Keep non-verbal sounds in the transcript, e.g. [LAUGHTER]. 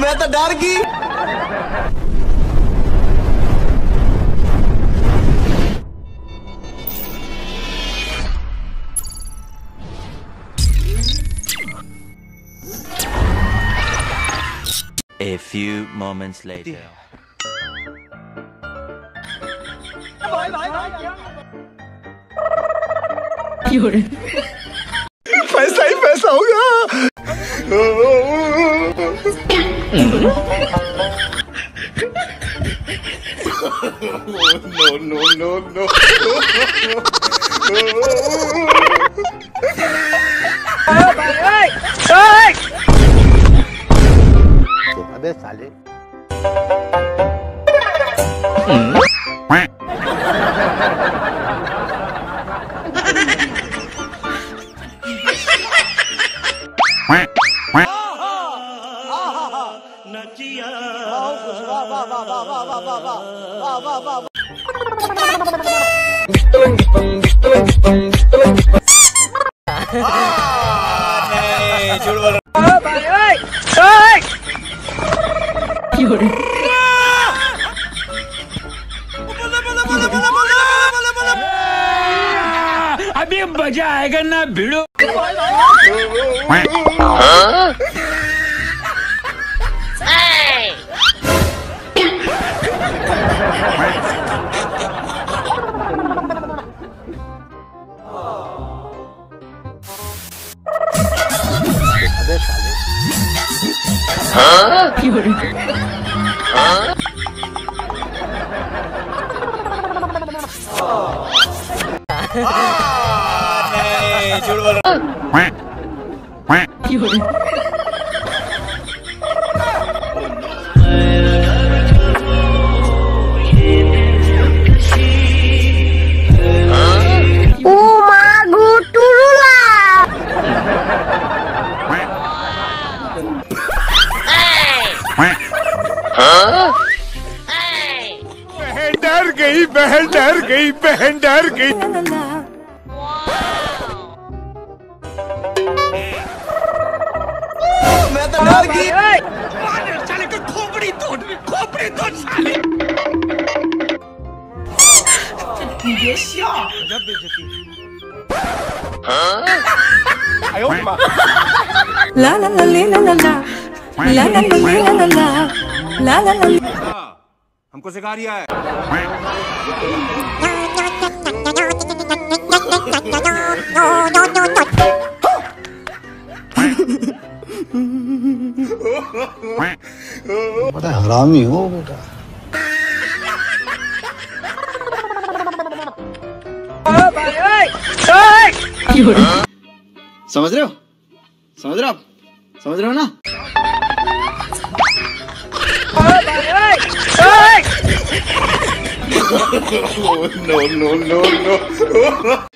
मैं तो डर गई A few moments later. 手呀！no no no no, no. à, no！bạn ơi, ơi! Tôi biết xả lên. No अबे अभी मज़ा आएगा ना भिड़ो। computer. Huh? Ah! Quack, ah! quack, quack, quack, quack, quack, quack, गई बहन डर गई बहन डर गई मैं तो डर गई साले का खोपड़ी तोड़ खोपड़ी तोड़ साले La la la li, la la la. La la la li, la la la. La la la li. हमको सिखा रिया है। बड़ा हरामी हो बेटा। समझ रहे हो? समझ रहे हो आप? समझ रहे हो ना? [LAUGHS] no, no, no, no.